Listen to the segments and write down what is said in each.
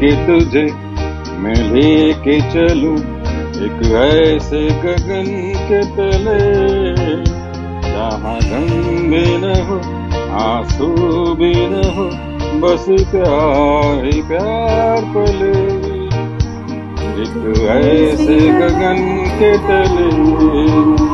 के तुझे मैं लेके चलूँ एक ऐसे गगन के तले। जहाँ गम भी न हो, आँसू भी न हो, बस प्यार ही प्यार पले। एक ऐसे गगन के तले।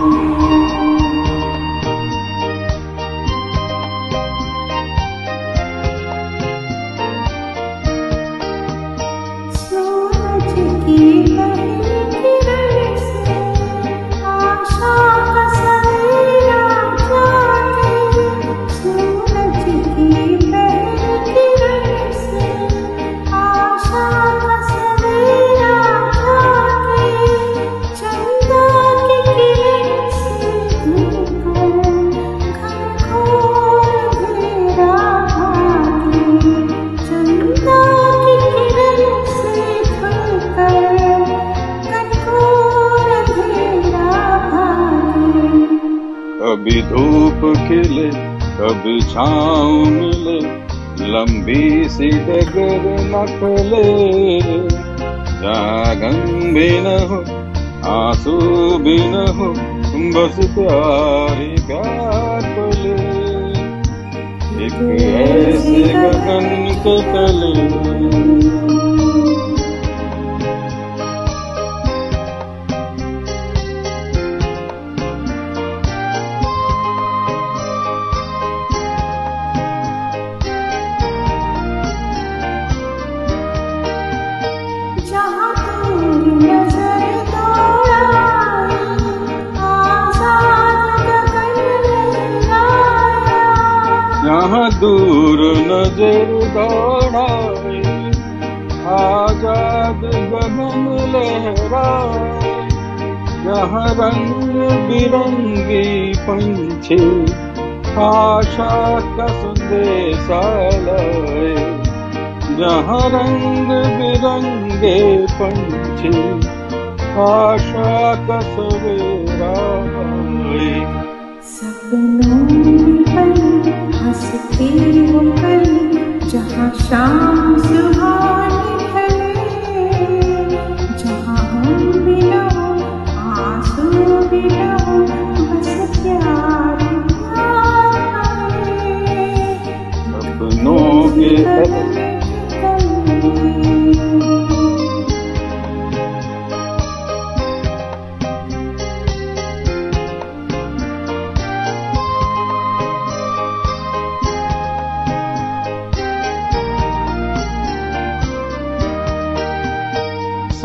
कभी धूप खिले, कभी छाँव मिले, लंबी सी डगर न खले जहाँ गम भी न हो, आँसू भी न हो, बस प्यार प्यार एक ऐसे गगन के तले। यहाँ दूर नजर आजाद गगन लहराए। यहाँ रंग बिरंगी पंछी आशा का संदेशा लाए जहाँ रंग बिरंगे पंछी आशा का सवेरा सपनों में हंसती वो कली जहाँ शाम सुहानी ढले जहाँ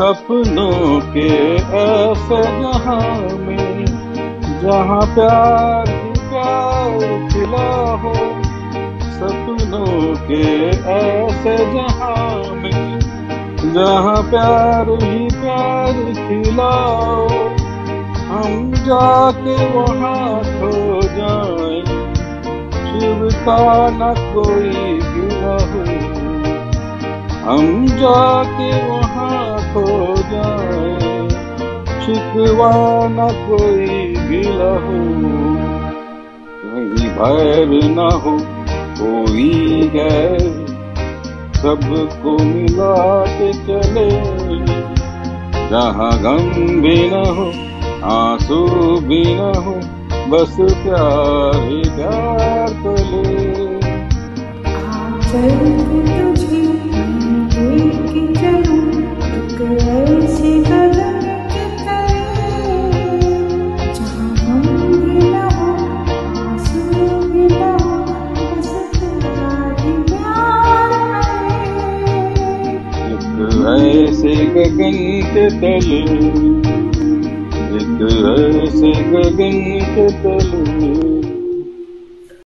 सपनों के ऐसे जहाँ में, जहाँ प्यार प्यार खिला हो, सपनों के ऐसे जहाँ में, जहाँ प्यार ही प्यार खिलाओ हम जाके वहाँ खो जाए, शिव का न कोई गिरा हम जाके वहाँ खो जाए, शिकवा न कोई गिला हो कहीं भैर न हो, कोई गैर। सबको मिला के चले, जहाँ गम भी न हो, आँसू भी न हो, बस प्यार ही प्यार चले। ऐसे गगन के तले एक ऐसे गगन के तले